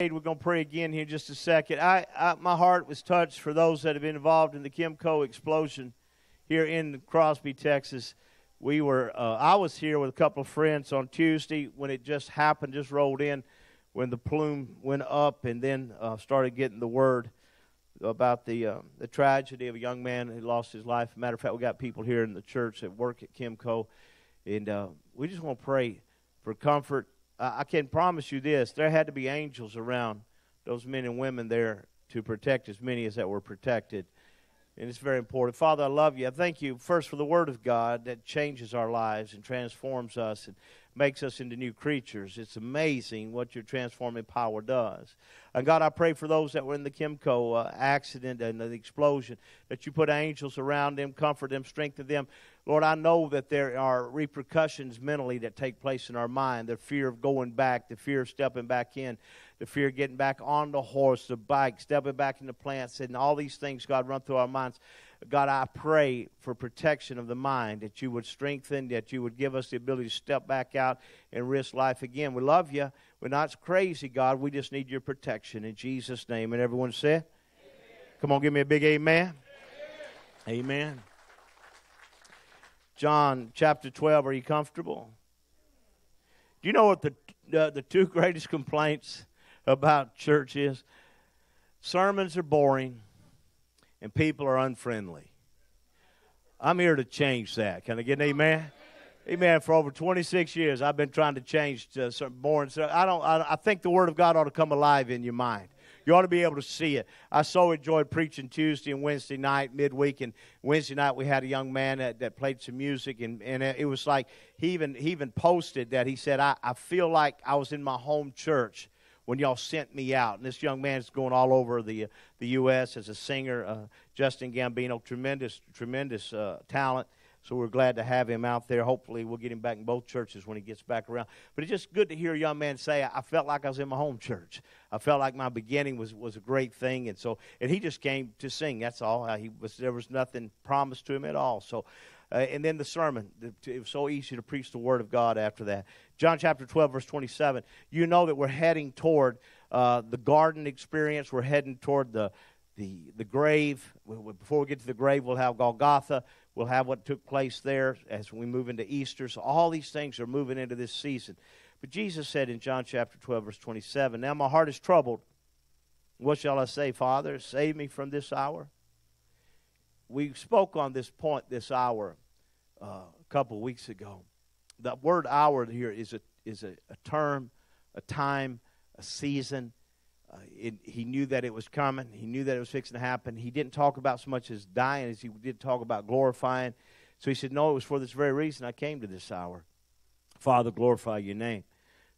We're going to pray again here in just a second. I, I, my heart was touched for those that have been involved in the Kimco explosion here in Crosby, Texas. We were, uh, I was here with a couple of friends on Tuesday when it just happened, just rolled in, when the plume went up, and then uh, started getting the word about the uh, the tragedy of a young man who lost his life. Matter of fact, we got people here in the church that work at Kimco, and uh, we just want to pray for comfort. I can promise you this: there had to be angels around those men and women there to protect as many as that were protected. And it's very important. Father, I love you. I thank you first for the Word of God that changes our lives and transforms us and makes us into new creatures. It's amazing what your transforming power does. And God, I pray for those that were in the Kimco uh, accident and the explosion, that you put angels around them, comfort them, strengthen them. Lord, I know that there are repercussions mentally that take place in our mind the fear of going back, the fear of stepping back in, the fear of getting back on the horse, the bike, stepping back in the plants, and all these things, God, run through our minds. God, I pray for protection of the mind, that you would strengthen, that you would give us the ability to step back out and risk life again. We love you. We're not crazy, God. We just need your protection. In Jesus' name. And everyone said, Come on, give me a big amen. Amen. amen. John chapter 12. Are you comfortable? Do you know what the, uh, the two greatest complaints about church is? Sermons are boring and people are unfriendly. I'm here to change that. Can I get an amen? Amen. For over 26 years, I've been trying to change uh, some boring stuff. I don't. I, I think the Word of God ought to come alive in your mind. You ought to be able to see it. I so enjoyed preaching Tuesday and Wednesday night, midweek, and Wednesday night we had a young man that, that played some music, and, and it was like he even he even posted that he said, I, I feel like I was in my home church when y'all sent me out. And this young man is going all over the the U.S. as a singer. Uh, Justin Gambino, tremendous tremendous uh, talent. So we're glad to have him out there. Hopefully, we'll get him back in both churches when he gets back around. But it's just good to hear a young man say, "I felt like I was in my home church. I felt like my beginning was was a great thing." And so, and he just came to sing. That's all. Uh, he was there was nothing promised to him at all. So. Uh, and then the sermon. It was so easy to preach the Word of God after that. John chapter 12, verse 27. You know that we're heading toward uh, the garden experience. We're heading toward the, the, the grave. Before we get to the grave, we'll have Golgotha. We'll have what took place there as we move into Easter. So all these things are moving into this season. But Jesus said in John chapter 12, verse 27, Now my heart is troubled. What shall I say, Father? Save me from this hour. We spoke on this point this hour uh, a couple weeks ago. The word hour here is a, is a, a term, a time, a season. Uh, it, he knew that it was coming. He knew that it was fixing to happen. He didn't talk about so much as dying as he did talk about glorifying. So he said, No, it was for this very reason I came to this hour. Father, glorify your name.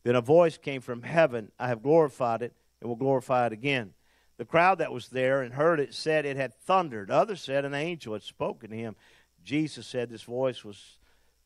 Then a voice came from heaven I have glorified it and will glorify it again. The crowd that was there and heard it said it had thundered. Others said an angel had spoken to him. Jesus said this voice was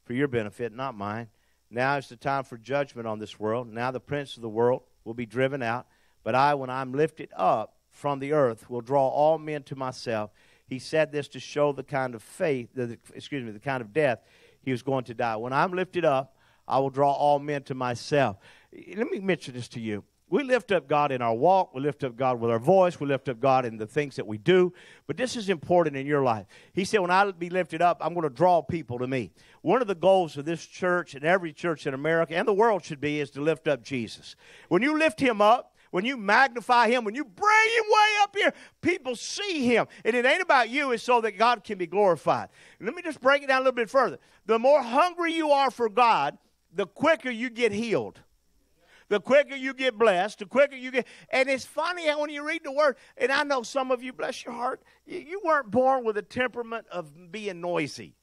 for your benefit, not mine. Now is the time for judgment on this world. Now the prince of the world will be driven out. But I, when I'm lifted up from the earth, will draw all men to myself. He said this to show the kind of faith, the, excuse me, the kind of death he was going to die. When I'm lifted up, I will draw all men to myself. Let me mention this to you. We lift up God in our walk. We lift up God with our voice. We lift up God in the things that we do. But this is important in your life. He said, When I be lifted up, I'm going to draw people to me. One of the goals of this church and every church in America and the world should be is to lift up Jesus. When you lift him up, when you magnify him, when you bring him way up here, people see him. And it ain't about you, it's so that God can be glorified. Let me just break it down a little bit further. The more hungry you are for God, the quicker you get healed. The quicker you get blessed, the quicker you get. And it's funny how when you read the word, and I know some of you, bless your heart, you, you weren't born with a temperament of being noisy.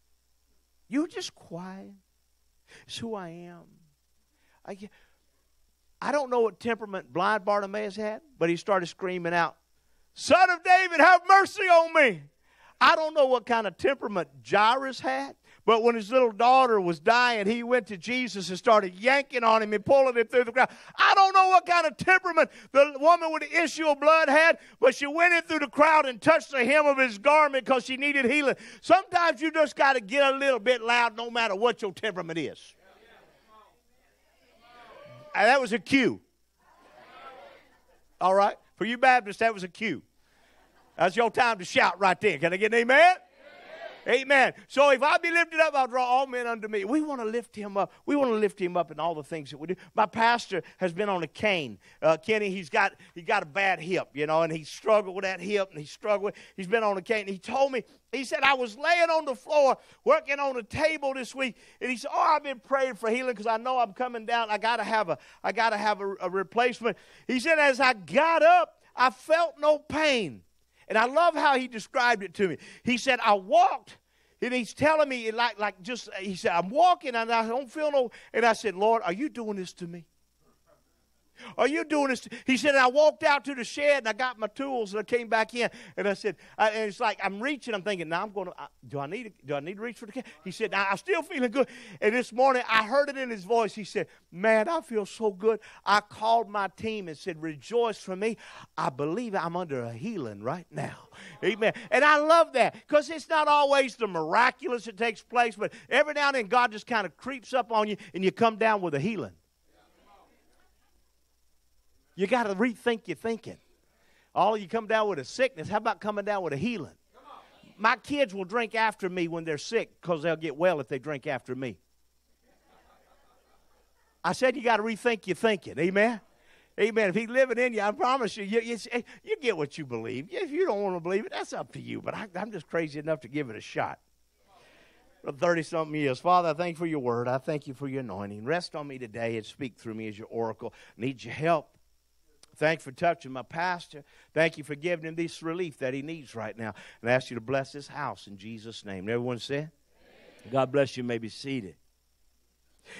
You were just quiet. It's who I am. I, I don't know what temperament blind Bartimaeus had, but he started screaming out, Son of David, have mercy on me. I don't know what kind of temperament Jairus had, but when his little daughter was dying, he went to Jesus and started yanking on him and pulling him through the crowd. I don't know what kind of temperament the woman with the issue of blood had, but she went in through the crowd and touched the hem of his garment because she needed healing. Sometimes you just got to get a little bit loud no matter what your temperament is. Uh, that was a cue. All right? For you Baptists, that was a cue. That's your time to shout right there. Can I get an amen? Amen. So if I be lifted up, I'll draw all men unto me. We want to lift him up. We want to lift him up in all the things that we do. My pastor has been on a cane. Uh, Kenny, he's got he got a bad hip, you know, and he struggled with that hip, and he struggled. He's been on a cane. He told me, he said, I was laying on the floor working on a table this week, and he said, Oh, I've been praying for healing because I know I'm coming down. I gotta have a I gotta have a, a replacement. He said, as I got up, I felt no pain. And I love how he described it to me. He said, I walked, and he's telling me, like, like just, he said, I'm walking, and I don't feel no. And I said, Lord, are you doing this to me? Are you doing this? He said, I walked out to the shed and I got my tools and I came back in and I said, I, and it's like I'm reaching. I'm thinking, now I'm going to. Do I need? Do I need to reach for the? Can? He said, I'm still feeling good. And this morning I heard it in his voice. He said, Man, I feel so good. I called my team and said, Rejoice for me. I believe I'm under a healing right now. Amen. And I love that because it's not always the miraculous that takes place, but every now and then God just kind of creeps up on you and you come down with a healing. You got to rethink your thinking. All of you come down with a sickness. How about coming down with a healing? My kids will drink after me when they're sick because they'll get well if they drink after me. I said you got to rethink your thinking. Amen. Amen. If he's living in you, I promise you, you, you, eh, you get what you believe. If you don't want to believe it, that's up to you. But I, I'm just crazy enough to give it a shot. For 30 something years. Father, I thank you for your word. I thank you for your anointing. Rest on me today and speak through me as your oracle. Need your help. Thank you for touching my pastor. Thank you for giving him this relief that he needs right now. And I ask you to bless his house in Jesus' name. Everyone said, God bless you. you may be seated.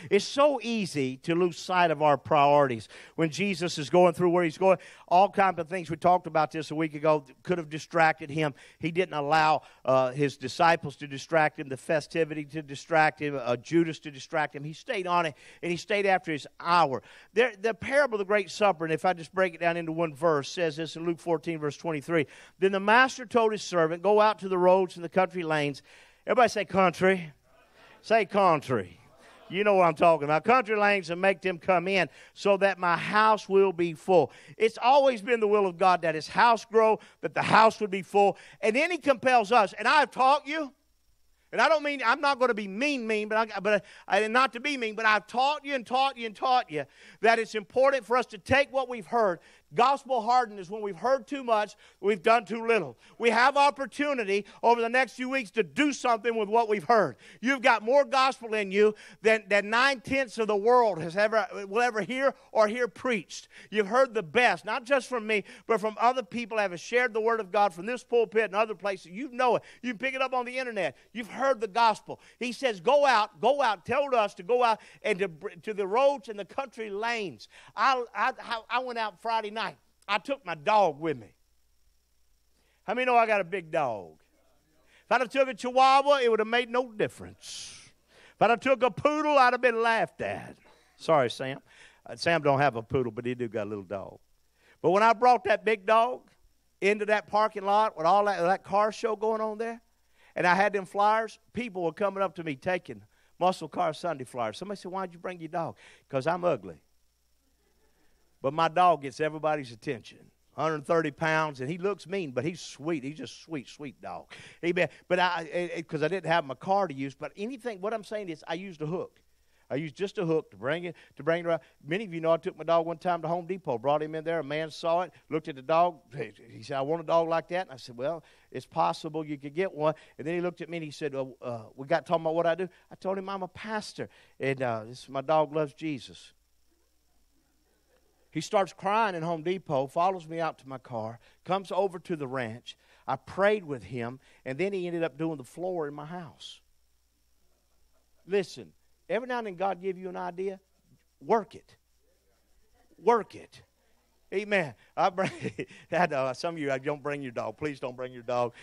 It's so easy to lose sight of our priorities when Jesus is going through where he's going. All kinds of things we talked about this a week ago could have distracted him. He didn't allow uh, his disciples to distract him, the festivity to distract him, uh, Judas to distract him. He stayed on it and he stayed after his hour. There, the parable of the Great Supper, and if I just break it down into one verse, says this in Luke 14, verse 23. Then the master told his servant, Go out to the roads and the country lanes. Everybody say country. Say country you know what I'm talking about. Country lanes and make them come in so that my house will be full. It's always been the will of God that his house grow, that the house would be full. And then he compels us. And I've taught you, and I don't mean I'm not going to be mean, mean, but I, but uh, I, not to be mean. But I've taught you and taught you and taught you that it's important for us to take what we've heard Gospel hardened is when we've heard too much, we've done too little. We have opportunity over the next few weeks to do something with what we've heard. You've got more gospel in you than, than nine tenths of the world has ever will ever hear or hear preached. You've heard the best, not just from me, but from other people that have shared the word of God from this pulpit and other places. You know it. You can pick it up on the internet. You've heard the gospel. He says, "Go out, go out." Told us to go out and to, to the roads and the country lanes. I, I, I went out Friday night. I took my dog with me. How many know I got a big dog? If I'd have took a Chihuahua, it would have made no difference. If I'd have took a poodle, I'd have been laughed at. Sorry, Sam. Uh, Sam don't have a poodle, but he do got a little dog. But when I brought that big dog into that parking lot with all that, that car show going on there, and I had them flyers, people were coming up to me taking muscle car Sunday flyers. Somebody said, Why'd you bring your dog? Because I'm ugly. But my dog gets everybody's attention. 130 pounds, and he looks mean, but he's sweet. He's just sweet, sweet dog. Amen. But I, because I didn't have my car to use, but anything. What I'm saying is, I used a hook. I used just a hook to bring it to bring it around. Many of you know I took my dog one time to Home Depot, brought him in there. A man saw it, looked at the dog. He said, "I want a dog like that." And I said, "Well, it's possible you could get one." And then he looked at me and he said, well, uh, "We got talking about what I do." I told him I'm a pastor, and uh, this, my dog loves Jesus. He starts crying in Home Depot, follows me out to my car, comes over to the ranch. I prayed with him, and then he ended up doing the floor in my house. Listen, every now and then God give you an idea, work it. Work it. Amen. I bring, I know some of you I don't bring your dog. Please don't bring your dog.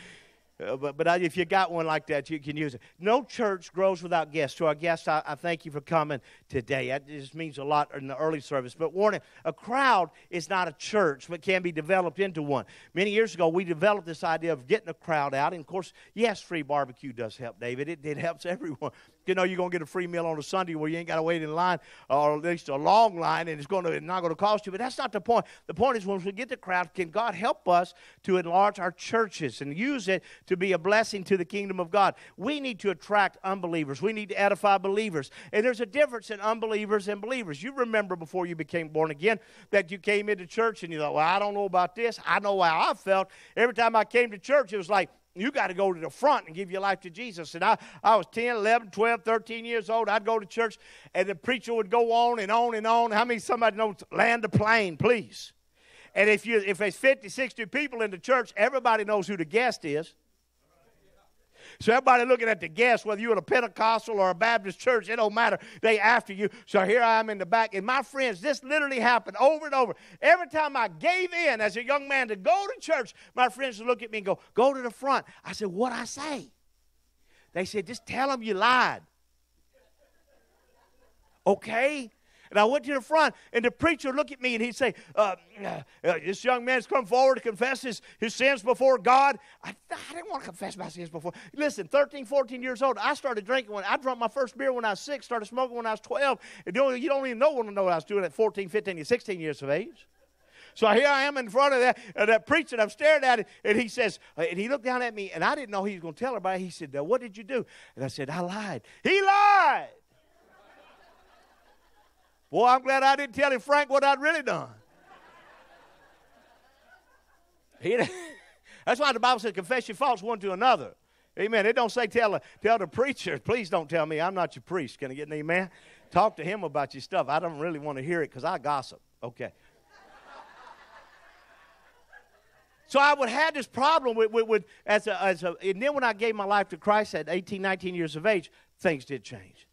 Uh, but but if you got one like that, you can use it. No church grows without guests. To our guests, I, I thank you for coming today. That just means a lot in the early service. But warning, a crowd is not a church, but can be developed into one. Many years ago, we developed this idea of getting a crowd out. And of course, yes, free barbecue does help, David. It, it helps everyone. You know you're going to get a free meal on a Sunday where you ain't got to wait in line uh, or at least a long line and it's going to it's not going to cost you. But that's not the point. The point is when we get the crowd, can God help us to enlarge our churches and use it to be a blessing to the kingdom of God? We need to attract unbelievers. We need to edify believers. And there's a difference in unbelievers and believers. You remember before you became born again that you came into church and you thought, well, I don't know about this. I know how I felt. Every time I came to church, it was like, you got to go to the front and give your life to Jesus. And I, I was 10, 11, 12, 13 years old. I'd go to church, and the preacher would go on and on and on. How many somebody knows land the plane, please? And if you if there's 50, 60 people in the church, everybody knows who the guest is. So everybody looking at the guests, whether you're in a Pentecostal or a Baptist church, it don't matter. They after you. So here I am in the back. And my friends, this literally happened over and over. Every time I gave in as a young man to go to church, my friends would look at me and go, go to the front. I said, what I say? They said, just tell them you lied. Okay? And I went to the front, and the preacher looked at me and he'd say, uh, uh, This young man's come forward to confess his, his sins before God. I, I didn't want to confess my sins before. Listen, 13, 14 years old, I started drinking when I drank my first beer when I was six, started smoking when I was 12. And you don't, you don't even know what I was doing at 14, 15, 16 years of age. So here I am in front of that, uh, that preacher, and I'm staring at it, and he says, uh, and he looked down at me, and I didn't know he was going to tell everybody. He said, What did you do? And I said, I lied. He lied. Boy, I'm glad I didn't tell him, Frank, what I'd really done. He, that's why the Bible says, confess your faults one to another. Amen. It don't say tell, tell the preacher, please don't tell me. I'm not your priest. Can I get an amen? Talk to him about your stuff. I don't really want to hear it because I gossip. Okay. So I would have this problem with, with, with, as a, as a, and then when I gave my life to Christ at 18, 19 years of age, things did change.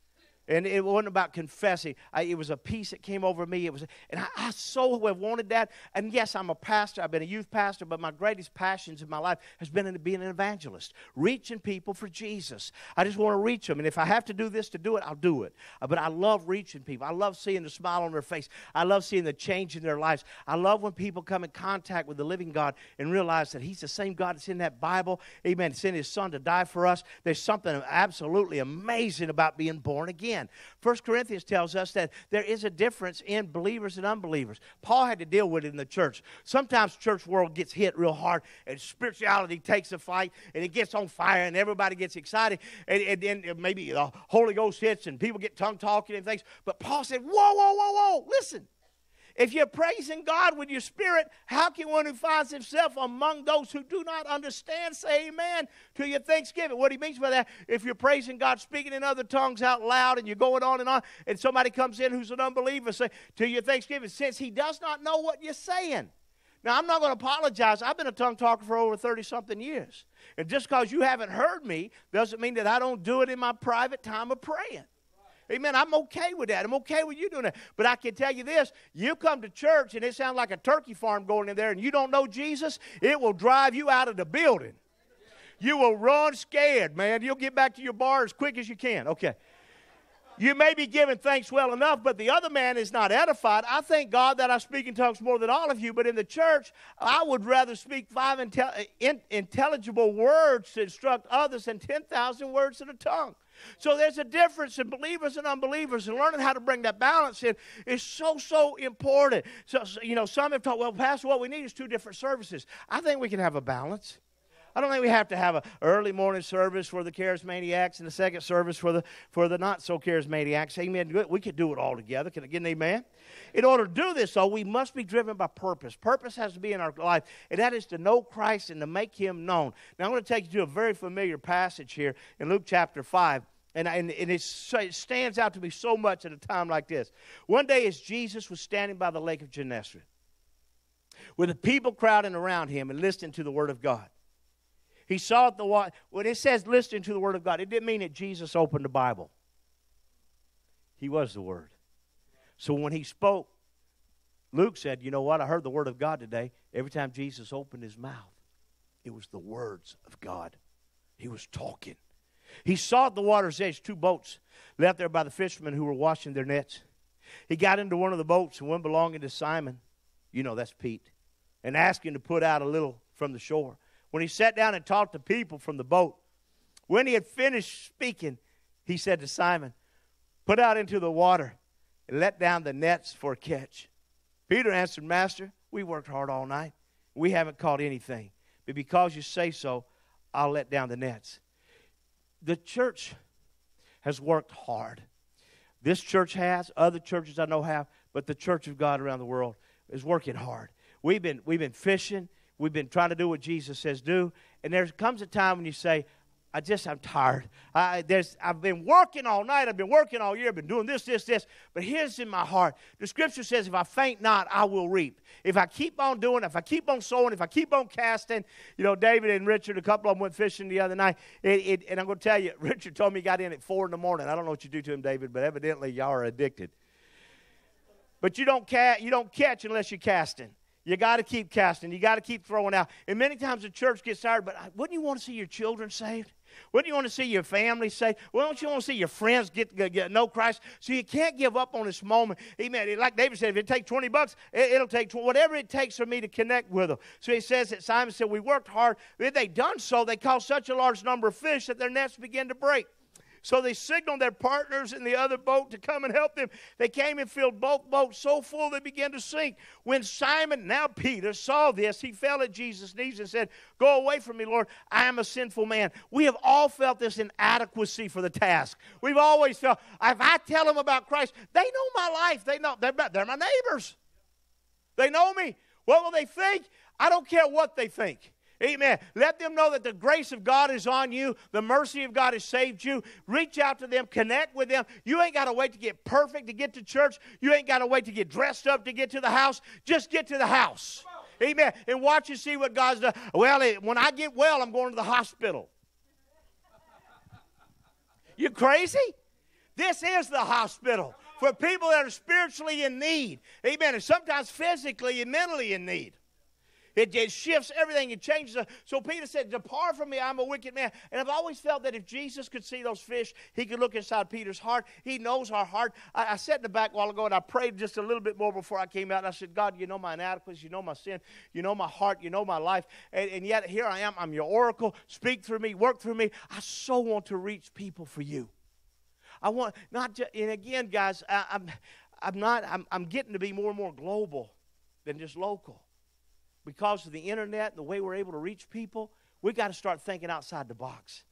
And it wasn't about confessing. I, it was a peace that came over me. It was, and I, I, so have wanted that. And yes, I'm a pastor. I've been a youth pastor, but my greatest passions in my life has been in being an evangelist, reaching people for Jesus. I just want to reach them. And if I have to do this to do it, I'll do it. Uh, but I love reaching people. I love seeing the smile on their face. I love seeing the change in their lives. I love when people come in contact with the living God and realize that He's the same God that's in that Bible. Amen. Sent His Son to die for us. There's something absolutely amazing about being born again. First Corinthians tells us that there is a difference in believers and unbelievers. Paul had to deal with it in the church. Sometimes church world gets hit real hard, and spirituality takes a fight, and it gets on fire, and everybody gets excited, and, and then uh, maybe the Holy Ghost hits, and people get tongue talking and things. But Paul said, "Whoa, whoa, whoa, whoa! Listen." If you're praising God with your spirit, how can one who finds himself among those who do not understand say amen to your thanksgiving? What he means by that, if you're praising God, speaking in other tongues out loud, and you're going on and on, and somebody comes in who's an unbeliever, say to your thanksgiving, since he does not know what you're saying. Now, I'm not going to apologize. I've been a tongue talker for over 30 something years. And just because you haven't heard me doesn't mean that I don't do it in my private time of praying. Amen. I'm okay with that. I'm okay with you doing that. But I can tell you this you come to church and it sounds like a turkey farm going in there and you don't know Jesus, it will drive you out of the building. You will run scared, man. You'll get back to your bar as quick as you can. Okay. You may be giving thanks well enough, but the other man is not edified. I thank God that I speak in tongues more than all of you, but in the church, I would rather speak five intel- in- intelligible words to instruct others than 10,000 words in a tongue. So there's a difference in believers and unbelievers, and learning how to bring that balance in is so, so important. So, you know, some have thought, well, Pastor, what we need is two different services. I think we can have a balance. I don't think we have to have an early morning service for the charismatics and a second service for the for the not so charismatics. Amen. We could do it all together. Can I get an amen? In order to do this, though, we must be driven by purpose. Purpose has to be in our life, and that is to know Christ and to make Him known. Now, I'm going to take you to a very familiar passage here in Luke chapter 5. And, and, and it stands out to me so much at a time like this. One day, as Jesus was standing by the lake of Gennesaret, with the people crowding around him and listening to the Word of God, he saw the water. When it says listening to the Word of God, it didn't mean that Jesus opened the Bible. He was the Word. So when he spoke, Luke said, You know what? I heard the Word of God today. Every time Jesus opened his mouth, it was the words of God. He was talking. He saw at the water's edge two boats left there by the fishermen who were washing their nets. He got into one of the boats and one belonging to Simon, you know that's Pete, and asked him to put out a little from the shore. When he sat down and talked to people from the boat, when he had finished speaking, he said to Simon, Put out into the water and let down the nets for a catch. Peter answered, Master, we worked hard all night. We haven't caught anything. But because you say so, I'll let down the nets. The church has worked hard. This church has, other churches I know have, but the church of God around the world is working hard. We've been, we've been fishing, we've been trying to do what Jesus says do, and there comes a time when you say, I just, I'm tired. I, there's, I've been working all night. I've been working all year. I've been doing this, this, this. But here's in my heart. The scripture says, if I faint not, I will reap. If I keep on doing, if I keep on sowing, if I keep on casting, you know, David and Richard, a couple of them went fishing the other night. It, it, and I'm going to tell you, Richard told me he got in at 4 in the morning. I don't know what you do to him, David, but evidently y'all are addicted. But you don't, ca- you don't catch unless you're casting. You got to keep casting. You got to keep throwing out. And many times the church gets tired, but wouldn't you want to see your children saved? Wouldn't you want to see your family saved? Why don't you want to see your friends get, get, get know Christ? So you can't give up on this moment. Amen. Like David said, if it takes 20 bucks, it, will take 20, whatever it takes for me to connect with them. So he says that Simon said, We worked hard. If they done so, they caught such a large number of fish that their nets began to break. So they signaled their partners in the other boat to come and help them. They came and filled both boats so full they began to sink. When Simon, now Peter, saw this, he fell at Jesus' knees and said, Go away from me, Lord. I am a sinful man. We have all felt this inadequacy for the task. We've always felt, if I tell them about Christ, they know my life. They know, they're, they're my neighbors. They know me. What will they think? I don't care what they think. Amen. Let them know that the grace of God is on you. The mercy of God has saved you. Reach out to them. Connect with them. You ain't got to wait to get perfect to get to church. You ain't got to wait to get dressed up to get to the house. Just get to the house. Amen. And watch and see what God's done. Well, when I get well, I'm going to the hospital. You crazy? This is the hospital for people that are spiritually in need. Amen. And sometimes physically and mentally in need. It, it shifts everything. It changes. Uh, so Peter said, Depart from me, I'm a wicked man. And I've always felt that if Jesus could see those fish, he could look inside Peter's heart. He knows our heart. I, I sat in the back a while ago and I prayed just a little bit more before I came out. And I said, God, you know my inadequacies. You know my sin. You know my heart. You know my life. And, and yet here I am. I'm your oracle. Speak through me. Work through me. I so want to reach people for you. I want not just, and again, guys, I, I'm, I'm not, I'm, I'm getting to be more and more global than just local because of the internet and the way we're able to reach people, we got to start thinking outside the box.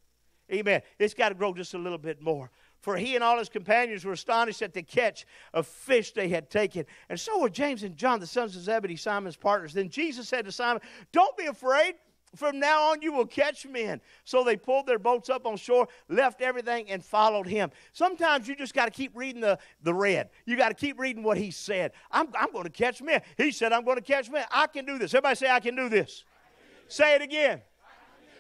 Amen. It's got to grow just a little bit more. For he and all his companions were astonished at the catch of fish they had taken. And so were James and John, the sons of Zebedee, Simon's partners. Then Jesus said to Simon, Don't be afraid. From now on, you will catch men. So they pulled their boats up on shore, left everything, and followed him. Sometimes you just got to keep reading the, the red. You got to keep reading what he said. I'm, I'm going to catch men. He said, I'm going to catch men. I can do this. Everybody say, I can do this. Say it again.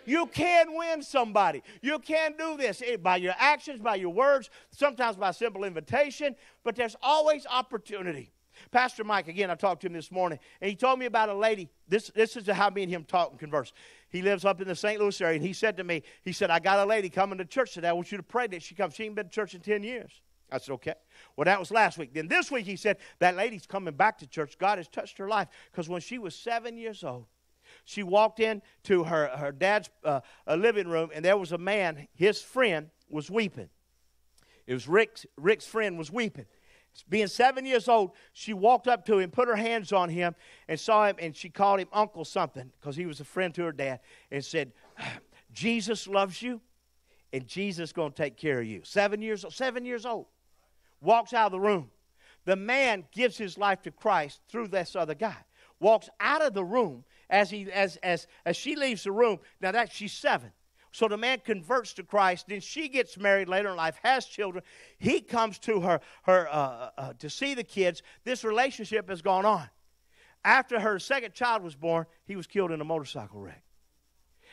You can win somebody. You can do this eh, by your actions, by your words, sometimes by simple invitation, but there's always opportunity. Pastor Mike, again, I talked to him this morning, and he told me about a lady. This, this is how me and him talk and converse. He lives up in the St. Louis area, and he said to me, he said, I got a lady coming to church today. I want you to pray that she comes. She ain't been to church in 10 years. I said, okay. Well, that was last week. Then this week, he said, that lady's coming back to church. God has touched her life because when she was seven years old, she walked into her, her dad's uh, living room, and there was a man, his friend, was weeping. It was Rick's, Rick's friend was weeping. Being seven years old, she walked up to him, put her hands on him, and saw him, and she called him Uncle something because he was a friend to her dad, and said, Jesus loves you, and Jesus is going to take care of you. Seven years, seven years old. Walks out of the room. The man gives his life to Christ through this other guy. Walks out of the room as he as as as she leaves the room. Now that she's seven. So the man converts to Christ. Then she gets married later in life, has children. He comes to her, her uh, uh, uh, to see the kids. This relationship has gone on. After her second child was born, he was killed in a motorcycle wreck.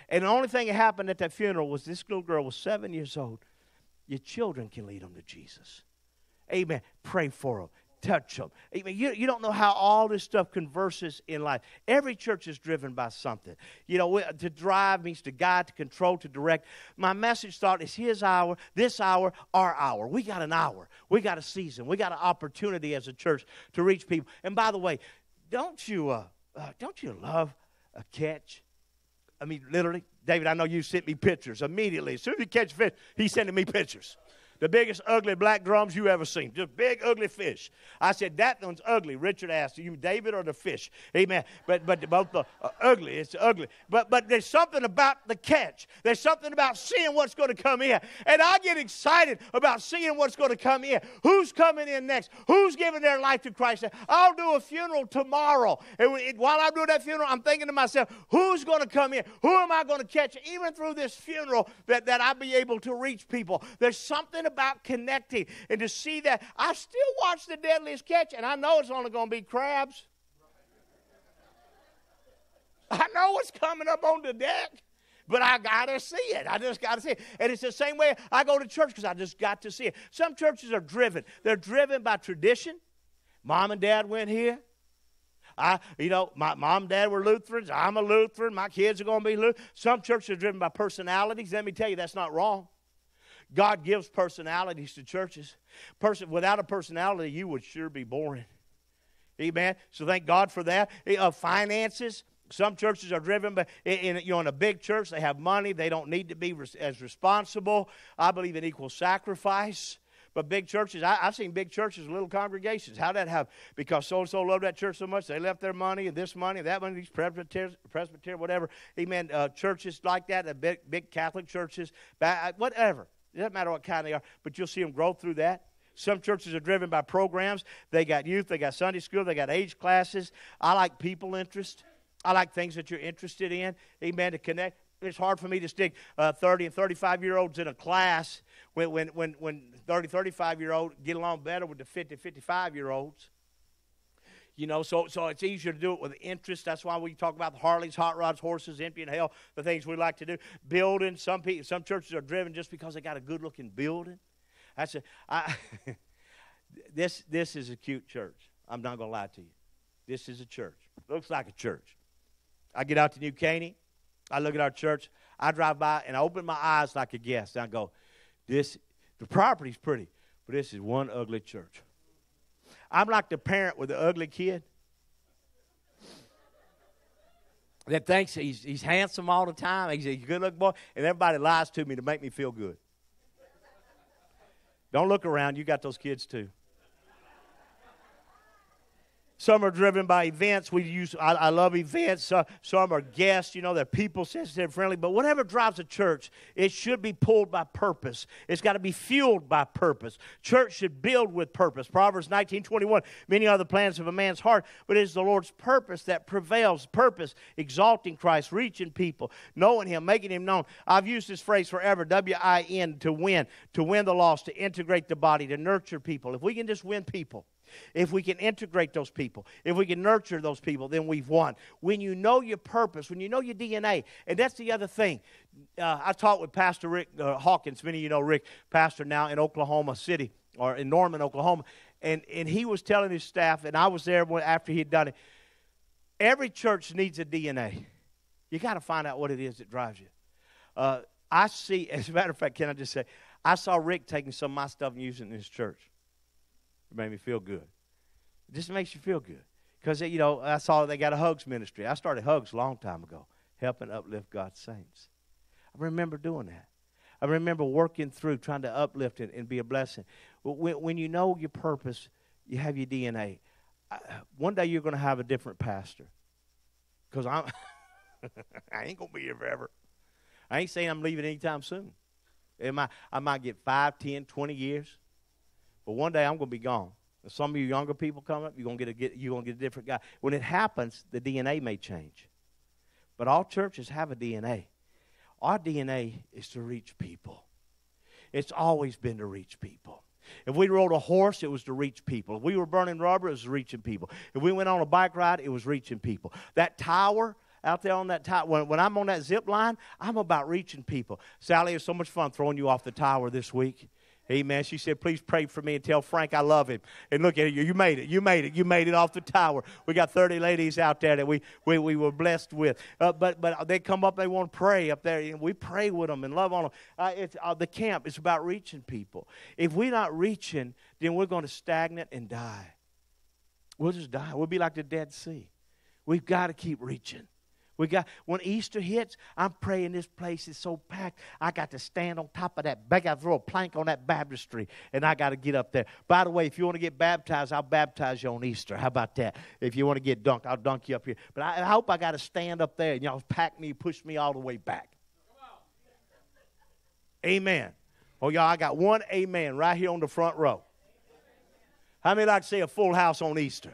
And the only thing that happened at that funeral was this little girl was seven years old. Your children can lead them to Jesus. Amen. Pray for them touch them. You, you don't know how all this stuff converses in life. Every church is driven by something. You know, to drive means to guide, to control, to direct. My message thought is his hour, this hour, our hour. We got an hour. We got a season. We got an opportunity as a church to reach people. And by the way, don't you, uh, uh, don't you love a catch? I mean, literally, David, I know you sent me pictures immediately. As soon as you catch fish, he's sending me pictures. The biggest ugly black drums you ever seen. Just big ugly fish. I said, that one's ugly. Richard asked, you David or the fish? Amen. But but both the ugly. It's ugly. But but there's something about the catch. There's something about seeing what's going to come in. And I get excited about seeing what's going to come in. Who's coming in next? Who's giving their life to Christ? I'll do a funeral tomorrow. And while I'm doing that funeral, I'm thinking to myself, who's going to come in? Who am I going to catch? Even through this funeral, that, that I'll be able to reach people. There's something about connecting. And to see that, I still watch the deadliest catch, and I know it's only going to be crabs. I know what's coming up on the deck, but I got to see it. I just got to see it. And it's the same way I go to church because I just got to see it. Some churches are driven, they're driven by tradition. Mom and dad went here. I, you know, my mom and dad were Lutherans. I'm a Lutheran. My kids are going to be Lutheran. Some churches are driven by personalities. Let me tell you, that's not wrong. God gives personalities to churches. Person without a personality, you would sure be boring. Amen. So thank God for that. Uh, finances. Some churches are driven by, in, you know, in a big church, they have money. They don't need to be res- as responsible. I believe in equal sacrifice. But big churches, I, have seen big churches little congregations. How that happen? Because so and so loved that church so much, they left their money and this money, that money, these Presbyterian, Presbyterian whatever. Amen. Uh, churches like that, uh, big, big Catholic churches, uh, whatever. It doesn't matter what kind they are, but you'll see them grow through that. Some churches are driven by programs. They got youth, they got Sunday school, they got age classes. I like people interest. I like things that you're interested in. Amen. To connect. It's hard for me to stick uh, 30 and 35 year olds in a class when, when, when, when 30, 35 year olds get along better with the 50, 55 year olds. You know, so, so it's easier to do it with interest. That's why we talk about the Harleys, hot rods, horses, empty and hell, the things we like to do. Building. Some people, some churches are driven just because they got a good looking building. That's a, I, this, this is a cute church. I'm not to lie to you. This is a church. Looks like a church. I get out to New Caney. I look at our church. I drive by and I open my eyes like a guest. And I go, this, the property's pretty, but this is one ugly church. I'm like the parent with the ugly kid that thinks he's, he's handsome all the time. He's a good looking boy, and everybody lies to me to make me feel good. Don't look around. You got those kids too. Some are driven by events. We use, I, I love events. Uh, some are guests, you know, they're people sensitive, friendly. But whatever drives a church, it should be pulled by purpose. It's got to be fueled by purpose. Church should build with purpose. Proverbs 19 21. Many are the plans of a man's heart, but it is the Lord's purpose that prevails. Purpose, exalting Christ, reaching people, knowing Him, making Him known. I've used this phrase forever W I N, to win, to win the lost, to integrate the body, to nurture people. If we can just win people, if we can integrate those people, if we can nurture those people, then we've won. When you know your purpose, when you know your DNA, and that's the other thing. Uh, I talked with Pastor Rick uh, Hawkins. Many of you know Rick, pastor now in Oklahoma City or in Norman, Oklahoma, and and he was telling his staff, and I was there when, after he had done it. Every church needs a DNA. You got to find out what it is that drives you. Uh, I see, as a matter of fact, can I just say, I saw Rick taking some of my stuff and using it in his church. Made me feel good. It just makes you feel good. Because, you know, I saw they got a hugs ministry. I started hugs a long time ago, helping uplift God's saints. I remember doing that. I remember working through trying to uplift it and be a blessing. When, when you know your purpose, you have your DNA. I, one day you're going to have a different pastor. Because I'm, I ain't to be here forever. I ain't saying I'm leaving anytime soon. It might, I might get 5, 10, 20 years. But one day I'm going to be gone. And some of you younger people come up, you're going to get a, you're going to get a different guy. When it happens, the DNA may change. But all churches have a DNA. Our DNA is to reach people. It's always been to reach people. If we rode a horse, it was to reach people. If we were burning rubber, it was reaching people. If we went on a bike ride, it was reaching people. That tower out there on that tower, when, when I'm on that zip line, I'm about reaching people. Sally, it was so much fun throwing you off the tower this week. Amen. She said, please pray for me and tell Frank I love him. And look at you. You made it. You made it. You made it off the tower. We got 30 ladies out there that we, we, we were blessed with. Uh, but, but they come up, they want to pray up there. And we pray with them and love on them. Uh, it's, uh, the camp is about reaching people. If we're not reaching, then we're going to stagnate and die. We'll just die. We'll be like the Dead Sea. We've got to keep reaching. We got when Easter hits, I'm praying this place is so packed. I got to stand on top of that. I got to throw a plank on that baptistry, and I got to get up there. By the way, if you want to get baptized, I'll baptize you on Easter. How about that? If you want to get dunked, I'll dunk you up here. But I, I hope I got to stand up there and y'all pack me, push me all the way back. Amen. Oh, y'all, I got one amen right here on the front row. How many like to see a full house on Easter?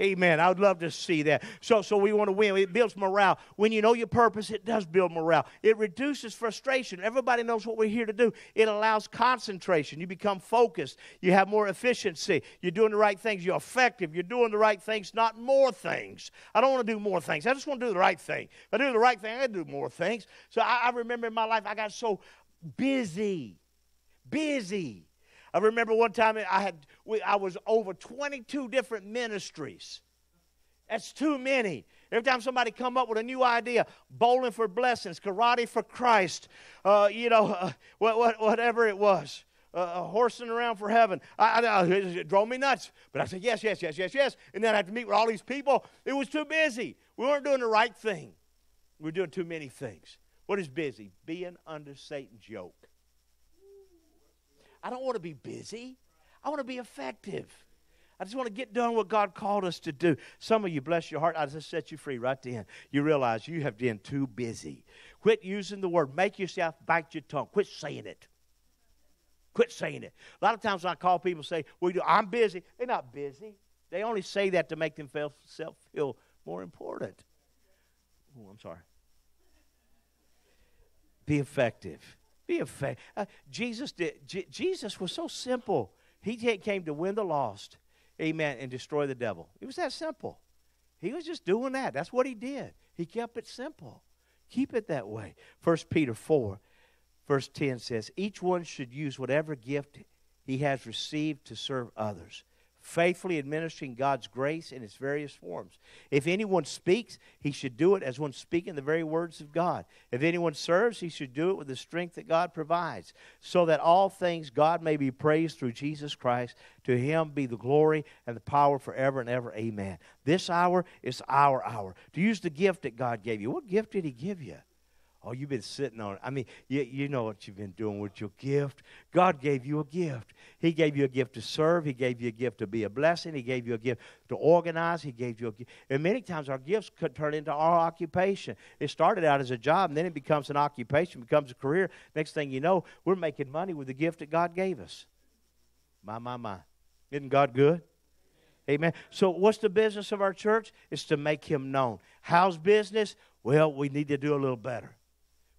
Amen. I would love to see that. So, so we want to win. It builds morale. When you know your purpose, it does build morale. It reduces frustration. Everybody knows what we're here to do. It allows concentration. You become focused. You have more efficiency. You're doing the right things. You're effective. You're doing the right things, not more things. I don't want to do more things. I just want to do the right thing. If I do the right thing, I do more things. So I, I remember in my life, I got so busy, busy. I remember one time I had I was over 22 different ministries. That's too many. Every time somebody come up with a new idea, bowling for blessings, karate for Christ, uh, you know, uh, what, what, whatever it was, uh, horsing around for heaven, I, I, it drove me nuts. But I said yes, yes, yes, yes, yes, and then I had to meet with all these people. It was too busy. We weren't doing the right thing. We were doing too many things. What is busy? Being under Satan's yoke. I don't want to be busy. I want to be effective. I just want to get done what God called us to do. Some of you, bless your heart, I just set you free right then. You realize you have been too busy. Quit using the word. Make yourself bite your tongue. Quit saying it. Quit saying it. A lot of times when I call people say, well, I'm busy. They're not busy. They only say that to make themselves feel more important. Oh, I'm sorry. Be effective. Be effective. Uh, Jesus did. J- Jesus was so simple. He came to win the lost, amen, and destroy the devil. It was that simple. He was just doing that. That's what he did. He kept it simple. Keep it that way. First Peter 4, verse 10 says, Each one should use whatever gift he has received to serve others faithfully administering God's grace in its various forms. If anyone speaks, he should do it as one speaking the very words of God. If anyone serves, he should do it with the strength that God provides, so that all things God may be praised through Jesus Christ. To him be the glory and the power forever and ever. Amen. This hour is our hour. To use the gift that God gave you. What gift did he give you? Oh, you've been sitting on it. I mean, you, you know what you've been doing with your gift. God gave you a gift. He gave you a gift to serve. He gave you a gift to be a blessing. He gave you a gift to organize. He gave you a gift. And many times our gifts could turn into our occupation. It started out as a job, and then it becomes an occupation, becomes a career. Next thing you know, we're making money with the gift that God gave us. My, my, my. Isn't God good? Amen. So, what's the business of our church? It's to make Him known. How's business? Well, we need to do a little better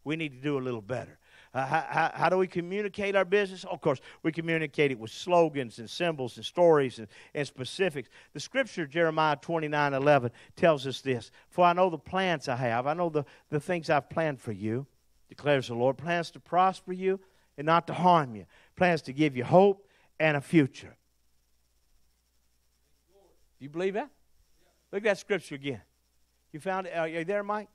we need to do a little better. Uh, how, how, do we communicate our business? Of course, we communicate it with slogans and symbols and stories and, and specifics. The scripture, Jeremiah 29 11, tells us this For I know the plans I have, I know the, the things I've planned for you, declares the Lord. Plans to prosper you and not to harm you, plans to give you hope and a future. Do you believe that? Look at that scripture again. You found it? Are you there, Mike?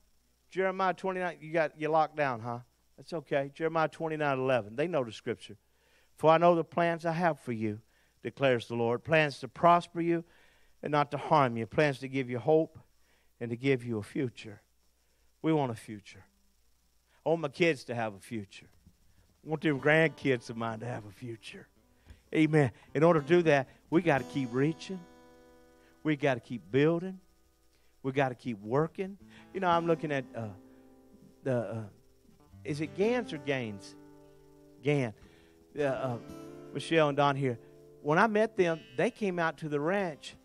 Jeremiah 29, you got you locked down, huh? That's okay. Jeremiah 29, 11. They know the scripture. For I know the plans I have for you, declares the Lord. Plans to prosper you and not to harm you. Plans to give you hope and to give you a future. We want a future. I want my kids to have a future. I want them grandkids of mine to have a future. Amen. In order to do that, we got to keep reaching. We got to keep building. We got to keep working. You know, I'm looking at uh, the, uh, is it Gans or Gaines? Gan. Uh, Michelle and Don here. When I met them, they came out to the ranch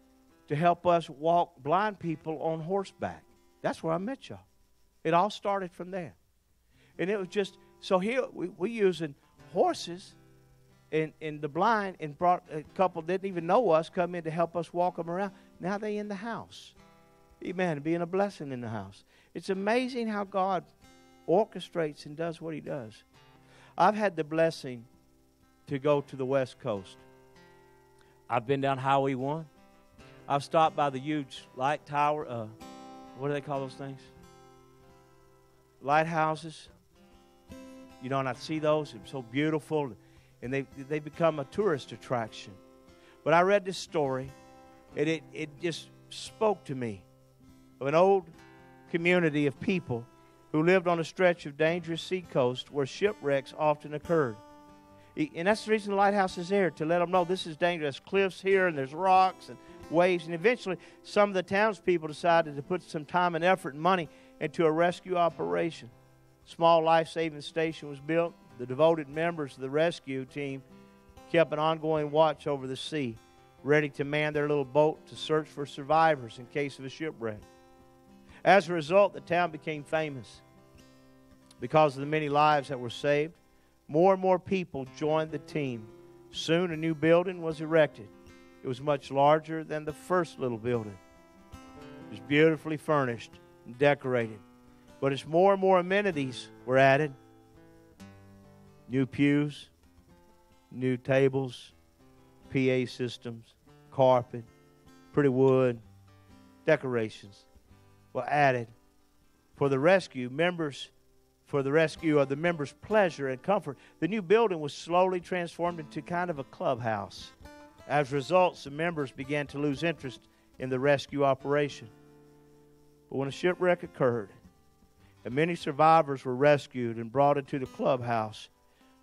to help us walk blind people on horseback. That's where I met y'all. It all started from there. And it was just, so here we, we using horses and, and the blind and brought a couple didn't even know us come in to help us walk them around. Now they in the house. Amen. Being a blessing in the house. It's amazing how God orchestrates and does what He does. I've had the blessing to go to the West Coast. I've been down Highway 1. I've stopped by the huge light tower. Uh, what do they call those things? Lighthouses. You know, and I see those. They're so beautiful. And they, they become a tourist attraction. But I read this story, and it, it just spoke to me of an old community of people who lived on a stretch of dangerous seacoast where shipwrecks often occurred. And that's the reason the lighthouse is there to let them know this is dangerous. Cliffs here and there's rocks and waves. And eventually, some of the townspeople decided to put some time and effort and money into a rescue operation. Small life saving station was built. The devoted members of the rescue team kept an ongoing watch over the sea, ready to man their little boat to search for survivors in case of a shipwreck. As a result, the town became famous because of the many lives that were saved. More and more people joined the team. Soon, a new building was erected. It was much larger than the first little building. It was beautifully furnished and decorated. But as more and more amenities were added new pews, new tables, PA systems, carpet, pretty wood, decorations were added for the rescue members for the rescue of the members' pleasure and comfort. The new building was slowly transformed into kind of a clubhouse. As a result, some members began to lose interest in the rescue operation. But when a shipwreck occurred, and many survivors were rescued and brought into the clubhouse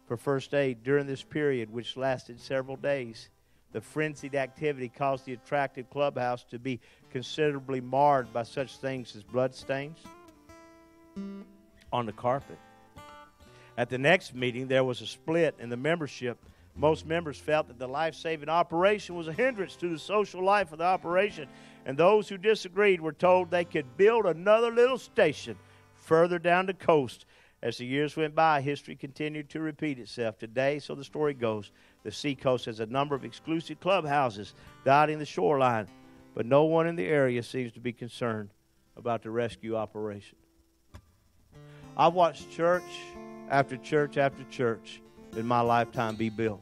for first aid during this period, which lasted several days. The frenzied activity caused the attractive clubhouse to be considerably marred by such things as bloodstains on the carpet. At the next meeting, there was a split in the membership. Most members felt that the life saving operation was a hindrance to the social life of the operation, and those who disagreed were told they could build another little station further down the coast. As the years went by, history continued to repeat itself. Today, so the story goes, the seacoast has a number of exclusive clubhouses dotting the shoreline, but no one in the area seems to be concerned about the rescue operation. I've watched church after church after church in my lifetime be built.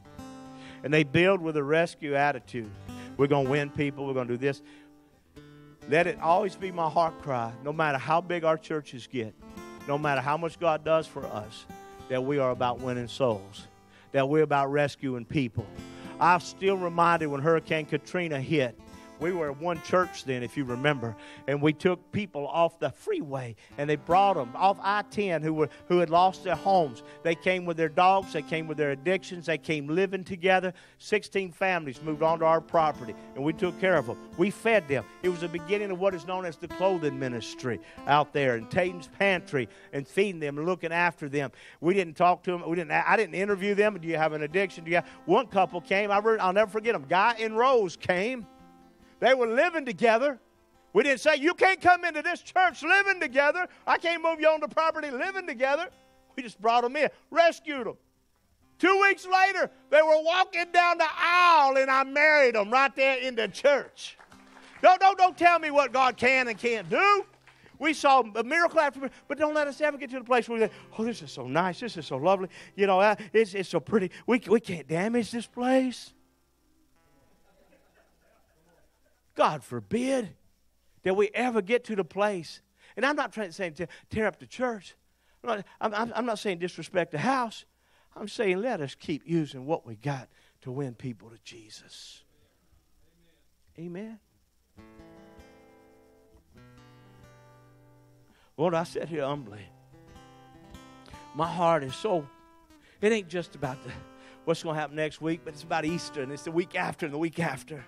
And they build with a rescue attitude. We're going to win people, we're going to do this. Let it always be my heart cry, no matter how big our churches get, no matter how much God does for us, that we are about winning souls, that we're about rescuing people. I'm still reminded when Hurricane Katrina hit we were one church then, if you remember, and we took people off the freeway and they brought them off I 10 who, were, who had lost their homes. They came with their dogs, they came with their addictions, they came living together. 16 families moved onto our property, and we took care of them. We fed them. It was the beginning of what is known as the clothing ministry out there in Tatum's pantry and feeding them and looking after them. We didn't talk to them. We didn't. I didn't interview them. Do you have an addiction? Do you have? One couple came. I will never forget them. Guy and Rose came they were living together. We didn't say, You can't come into this church living together. I can't move you on the property living together. We just brought them in, rescued them. Two weeks later, they were walking down the aisle, and I married them right there in the church. Don't, don't, don't tell me what God can and can't do. We saw a miracle after miracle, but don't let us ever get to the place where we say, oh, this is so nice. This is so lovely. You know, uh, it's, it's so pretty. We, we can't damage this place. God forbid that we ever get to the place. And I'm not trying to say to tear up the church. I'm not, I'm, I'm not saying disrespect the house. I'm saying let us keep using what we got to win people to Jesus. Amen. Lord, I sit here humbly. My heart is so, it ain't just about the, what's going to happen next week, but it's about Easter and it's the week after and the week after.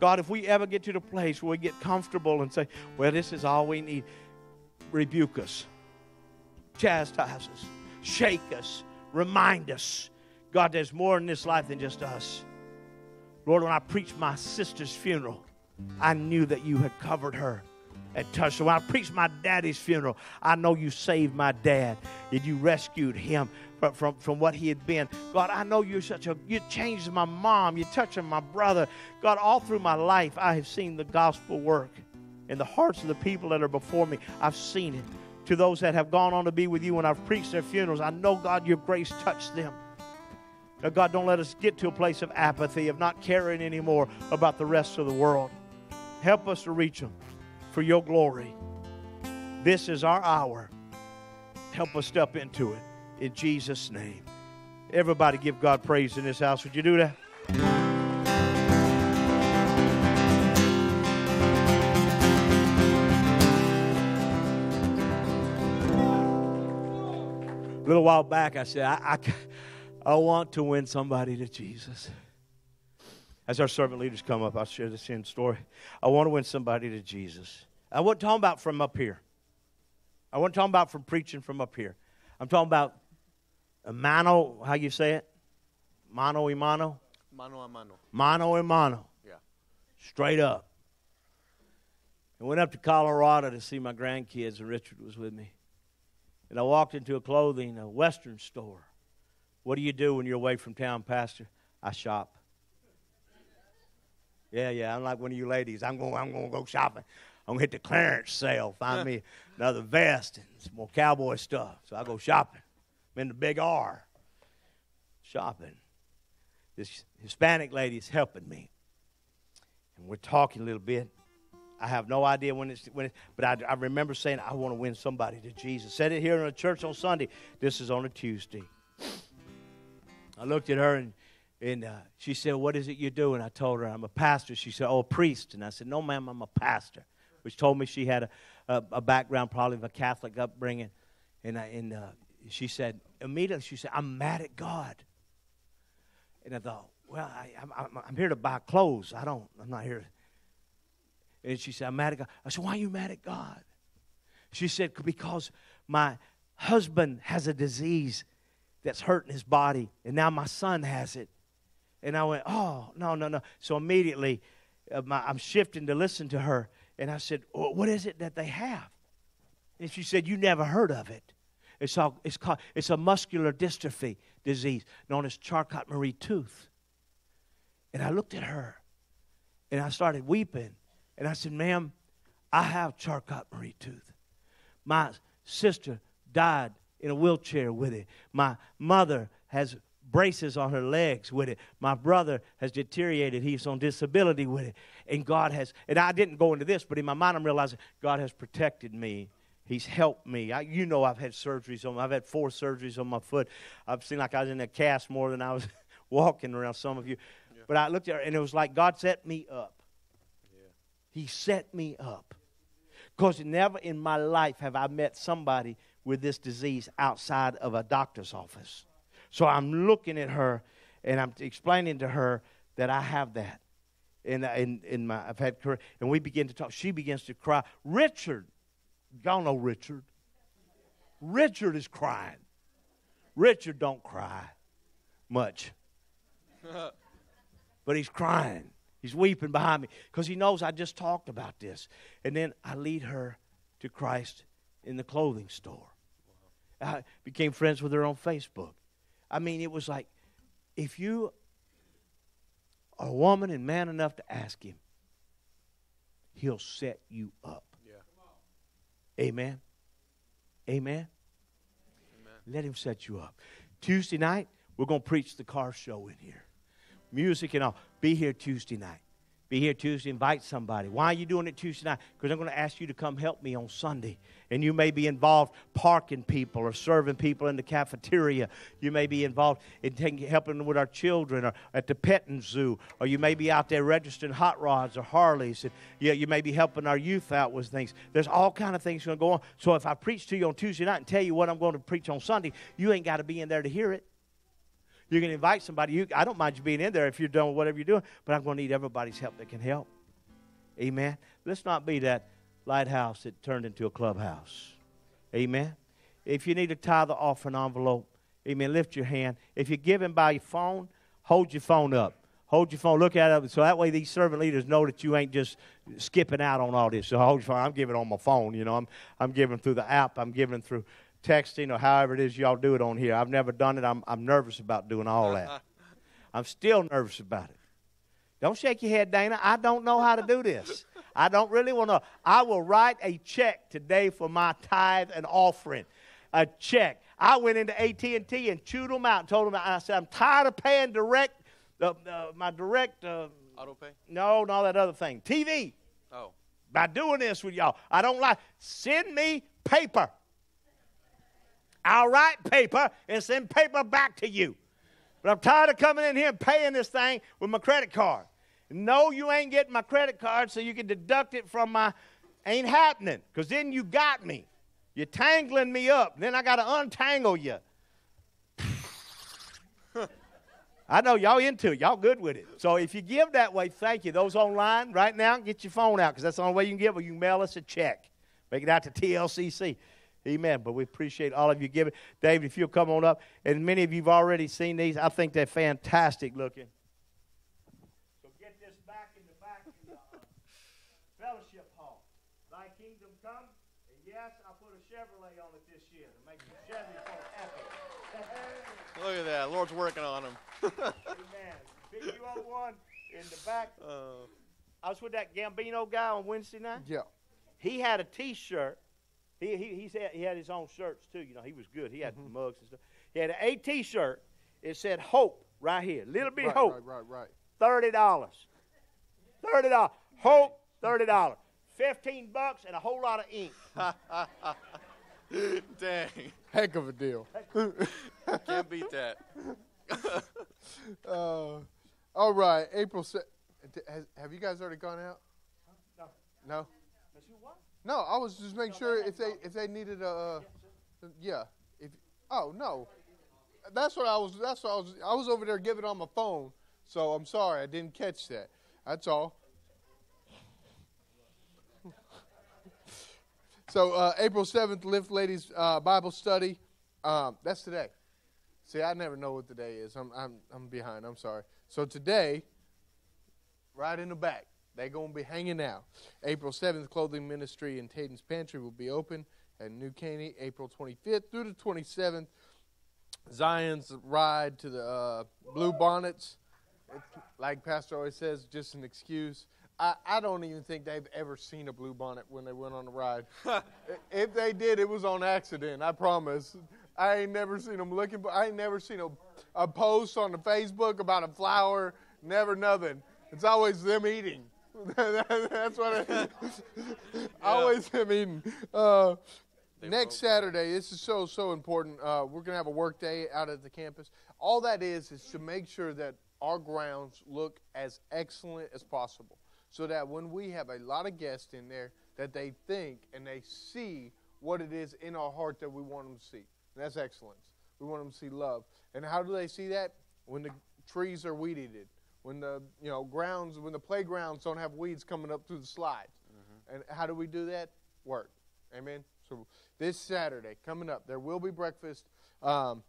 God, if we ever get to the place where we get comfortable and say, well, this is all we need, rebuke us, chastise us, shake us, remind us. God, there's more in this life than just us. Lord, when I preached my sister's funeral, I knew that you had covered her and touched. When I preached my daddy's funeral, I know you saved my dad and you rescued him from, from, from what he had been. God, I know you're such a, you changed my mom, you touched my brother. God, all through my life, I have seen the gospel work in the hearts of the people that are before me. I've seen it. To those that have gone on to be with you when I've preached their funerals, I know, God, your grace touched them. Now, God, don't let us get to a place of apathy, of not caring anymore about the rest of the world. Help us to reach them for your glory. This is our hour. Help us step into it. In Jesus' name. Everybody give God praise in this house. Would you do that? A little while back, I said, I, I, I want to win somebody to Jesus. As our servant leaders come up, I'll share this same story. I want to win somebody to Jesus. I wasn't talking about from up here. I wasn't talking about from preaching from up here. I'm talking about a mano, how you say it? Mano y mano? Mano a mano. Mano y mano. Yeah. Straight up. I went up to Colorado to see my grandkids, and Richard was with me. And I walked into a clothing, a Western store. What do you do when you're away from town, Pastor? I shop. Yeah, yeah. I'm like one of you ladies. I'm going. I'm going to go shopping. I'm gonna hit the clearance sale, find me another vest and some more cowboy stuff. So I go shopping. I'm in the big R, shopping. This Hispanic lady is helping me, and we're talking a little bit. I have no idea when it's when, it, but I, I remember saying I want to win somebody to Jesus. Said it here in a church on Sunday. This is on a Tuesday. I looked at her and and uh, she said, "What is it you do?" And I told her I'm a pastor. She said, "Oh, a priest." And I said, "No, ma'am, I'm a pastor." Which told me she had a, a, a background probably of a Catholic upbringing. And I, and uh, she said immediately she said, "I'm mad at God." And I thought, well, I, am I'm here to buy clothes. I don't. I'm not here. And she said, I'm mad at God. I said, Why are you mad at God? She said, Because my husband has a disease that's hurting his body, and now my son has it. And I went, Oh, no, no, no. So immediately uh, my, I'm shifting to listen to her. And I said, well, What is it that they have? And she said, You never heard of it. It's, all, it's, called, it's a muscular dystrophy disease known as Charcot Marie Tooth. And I looked at her and I started weeping. And I said, Ma'am, I have Charcot Marie Tooth. My sister died in a wheelchair with it. My mother has braces on her legs with it. My brother has deteriorated. He's on disability with it. And God has, and I didn't go into this, but in my mind I'm realizing God has protected me. He's helped me. I, you know, I've had surgeries on. I've had four surgeries on my foot. I've seen like I was in a cast more than I was walking around. Some of you, yeah. but I looked at her and it was like God set me up. Yeah. He set me up because never in my life have I met somebody with this disease outside of a doctor's office. So I'm looking at her and I'm explaining to her that I have that. And in, in my, I've had, career. and we begin to talk. She begins to cry. Richard, y'all know Richard. Richard is crying. Richard don't cry much, but he's crying. He's weeping behind me because he knows I just talked about this. And then I lead her to Christ in the clothing store. I became friends with her on Facebook. I mean, it was like if you are a woman and man enough to ask him, he'll set you up. Yeah. Amen. Amen. Amen. Let him set you up. Tuesday night, we're going to preach the car show in here. Music and all. Be here Tuesday night. Be here Tuesday. Invite somebody. Why are you doing it Tuesday night? Because I'm going to ask you to come help me on Sunday. And you may be involved parking people or serving people in the cafeteria. You may be involved in taking, helping with our children or at the petting zoo. Or you may be out there registering hot rods or Harleys. And you, you may be helping our youth out with things. There's all kind of things going to go on. So if I preach to you on Tuesday night and tell you what I'm going to preach on Sunday, you ain't got to be in there to hear it. You can invite somebody. You, I don't mind you being in there if you're doing whatever you're doing, but I'm going to need everybody's help that can help. Amen. Let's not be that lighthouse that turned into a clubhouse. Amen. If you need to tie the offering envelope, amen, lift your hand. If you're giving by your phone, hold your phone up. Hold your phone, look at it, so that way these servant leaders know that you ain't just skipping out on all this. So hold your phone. I'm giving on my phone, you know. I'm I'm giving through the app. I'm giving through texting or however it is y'all do it on here. I've never done it. I'm, I'm nervous about doing all that. I'm still nervous about it. Don't shake your head, Dana. I don't know how to do this. I don't really want to. I will write a check today for my tithe and offering. A check. I went into AT&T and chewed them out and told them, I said, I'm tired of paying direct, uh, uh, my direct. Uh, Auto pay? No, no, that other thing. TV. Oh. By doing this with y'all. I don't like. Send me paper. I'll write paper and send paper back to you. But I'm tired of coming in here and paying this thing with my credit card. No, you ain't getting my credit card so you can deduct it from my. Ain't happening because then you got me. You're tangling me up. Then I got to untangle you. I know y'all into it. Y'all good with it. So if you give that way, thank you. Those online right now, get your phone out because that's the only way you can give. Or you mail us a check. Make it out to TLCC. Amen. But we appreciate all of you giving. David, if you'll come on up. And many of you have already seen these. I think they're fantastic looking. So get this back in the back in the uh, fellowship hall. Thy kingdom come. And yes, I put a Chevrolet on it this year to make the Chevy folks happy. Look at that. Lord's working on him. Amen. Big U01 in the back. Uh, I was with that Gambino guy on Wednesday night. Yeah. He had a T-shirt. He he he's had, he had his own shirts too. You know, he was good. He had Mm-hmm. mugs and stuff. He had a T-shirt. It said "Hope" right here, little bit right, hope, Right, right, right. thirty dollars. Thirty dollars. Hope, thirty dollars. Fifteen bucks and a whole lot of ink. dang. Heck of a deal. Can't beat that. Uh, all right, April. Se- have you guys already gone out? No. No. That's you what? No, I was just making sure if they if they needed a, uh, yeah. If oh no, that's what I was. That's what I was. I was over there giving on my phone. So I'm sorry I didn't catch that. That's all. So uh, April seventh, Lift Ladies uh, Bible Study. Um, that's today. See, I never know what today is. I'm I'm I'm behind. I'm sorry. So today, right in the back. They're going to be hanging out. April 7th, Clothing Ministry in Tatum's Pantry will be open at New Caney, April 25th through the 27th. Zion's ride to the uh, Blue Bonnets. It's, like Pastor always says, just an excuse. I, I don't even think they've ever seen a blue bonnet when they went on the ride. if they did, it was on accident. I promise. I ain't never seen them looking. But I ain't never seen a, a post on the Facebook about a flower. Never nothing. It's always them eating. That's what it is. Always them eating. Uh, next Saturday, this is so so important. Uh, we're gonna have a work day out at the campus. All that is is to make sure that our grounds look as excellent as possible, so that when we have a lot of guests in there, that they think and they see what it is in our heart that we want them to see. And that's excellence. We want them to see love. And how do they see that? When the trees are weed eated, when the you know grounds, when the playgrounds don't have weeds coming up through the slides. And how do we do that? Work. Amen. So this Saturday coming up, there will be breakfast. Um,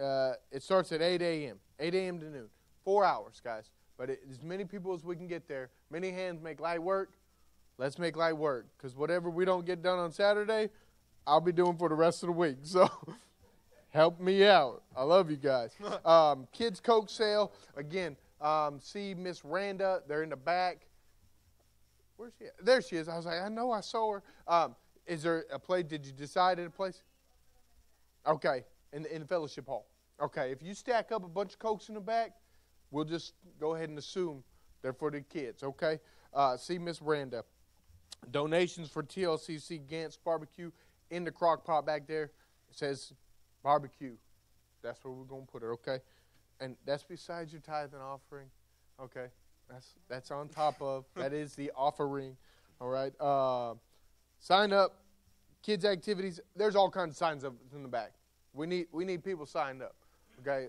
uh, it starts at 8 a.m. 8 a.m. to noon. Four hours, guys. But it, as many people as we can get there. Many hands make light work. Let's make light work. Because whatever we don't get done on Saturday, I'll be doing for the rest of the week. So help me out. I love you guys. Um, kids Coke sale. Again, um, see Miss Randa. They're in the back. Where's she? At? There she is. I was like, I know I saw her. Um, is there a place? Did you decide at a place? Okay, in the, in the fellowship hall. Okay, if you stack up a bunch of cokes in the back, we'll just go ahead and assume they're for the kids. Okay. Uh, see Miss Randa. Donations for TLCC Gantz Barbecue in the crock pot back there. It says barbecue. That's where we're gonna put it. Okay, and that's besides your tithe and offering. Okay, that's that's on top of that is the offering. All right. Uh, sign up, kids activities. There's all kinds of signs up in the back. We need we need people signed up. Okay,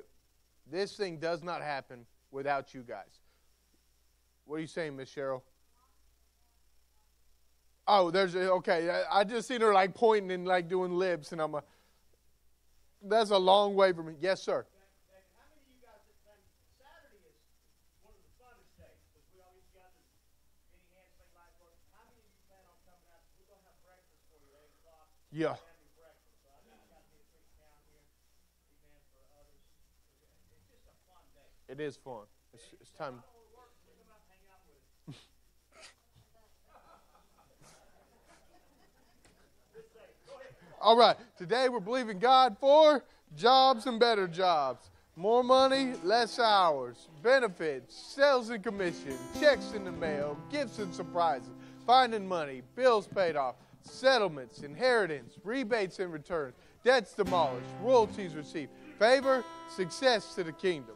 this thing does not happen without you guys. What are you saying, Miss Cheryl? Oh, there's okay. I, I just seen her like pointing and like doing lips, and I'm a. That's a long way from me. Yes, sir. How many of you guys have been, Saturday is one of the funnest days because we always gather many hands make life work. How many of you plan on coming out? We're going to have breakfast for you at 8 o'clock. Yeah. Family breakfast. So I think you got to be a quick count here. Amen for others. It's just a fun day. It is fun. It's, it's time. All right. Today we're believing God for jobs and better jobs. More money, less hours, benefits, sales and commission, checks in the mail, gifts and surprises, finding money, bills paid off, settlements, inheritance, rebates and returns, debts demolished, royalties received, favor, success to the kingdom.